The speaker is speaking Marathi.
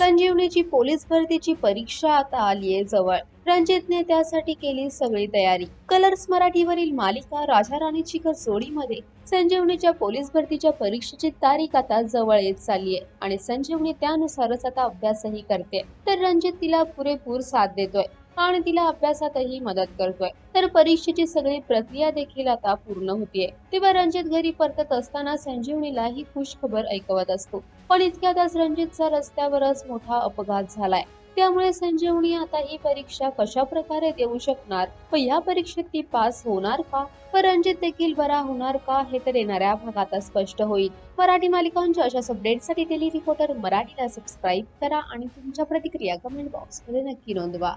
संजीवनीची पोलीस भरतीची परीक्षा आता आली आहे जवळ. रणजितने त्यासाठी केली सगळी तयारी. कलर्स मराठीवरील मालिका राजा राणीची जोडीमध्ये. संजीवनीच्या पोलीस भरतीच्या परीक्षेची तारीख आता जवळ येत चालली आहे आणि संजीवनी त्यानुसारच आता अभ्यासही करते. तर रणजित तिला पुरेपूर साथ देतोय. आणि तिला अभ्यासातही मदत करतोय. तर परीक्षेची सगळी प्रक्रिया देखील आता पूर्ण होतीये. तेव्हा रणजित घरी परतत असताना संजीवनीला ही खुश खबर ऐकवत असतो. पण इतक्यातच रणजितचा रस्त्यावरच मोठा अपघात झालाय. त्यामुळे संजीवनी आता ही परीक्षा कशा प्रकारे देऊ शकणार? व या परीक्षेत ती पास होणार का? व रणजित देखील बरा होणार का हे तर येणाऱ्या भागात स्पष्ट होईल. मराठी मालिकांच्या अशाच अपडेटसाठी डेली रिपोर्टर मराठीला सबस्क्राईब करा आणि तुमच्या प्रतिक्रिया कमेंट बॉक्समध्ये नक्की नोंदवा.